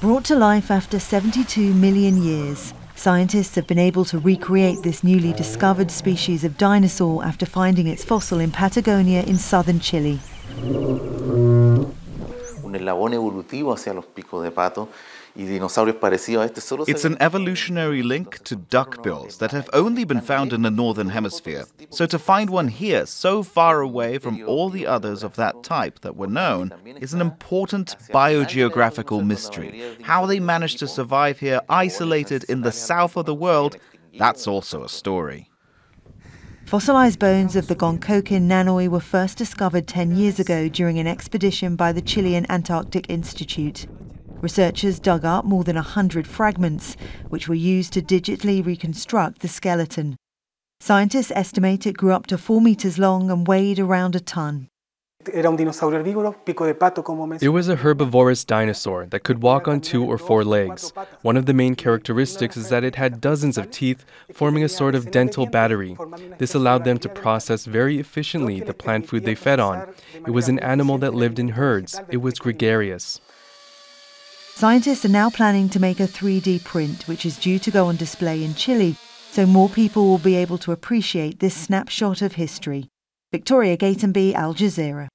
Brought to life after 72 million years, scientists have been able to recreate this newly discovered species of dinosaur after finding its fossil in Patagonia in southern Chile. Eslabón evolutivo hacia los picos de pato it's an evolutionary link to duckbills that have only been found in the northern hemisphere. So to find one here, so far away from all the others of that type that were known, is an important biogeographical mystery. How they managed to survive here, isolated in the south of the world, that's also a story. Fossilized bones of the Gonkoken nanoi were first discovered 10 years ago during an expedition by the Chilean Antarctic Institute. Researchers dug up more than 100 fragments, which were used to digitally reconstruct the skeleton. Scientists estimate it grew up to 4 meters long and weighed around a ton. It was a herbivorous dinosaur that could walk on two or four legs. One of the main characteristics is that it had dozens of teeth, forming a sort of dental battery. This allowed them to process very efficiently the plant food they fed on. It was an animal that lived in herds. It was gregarious. Scientists are now planning to make a 3D print, which is due to go on display in Chile, so more people will be able to appreciate this snapshot of history. Victoria Gatenby, Al Jazeera.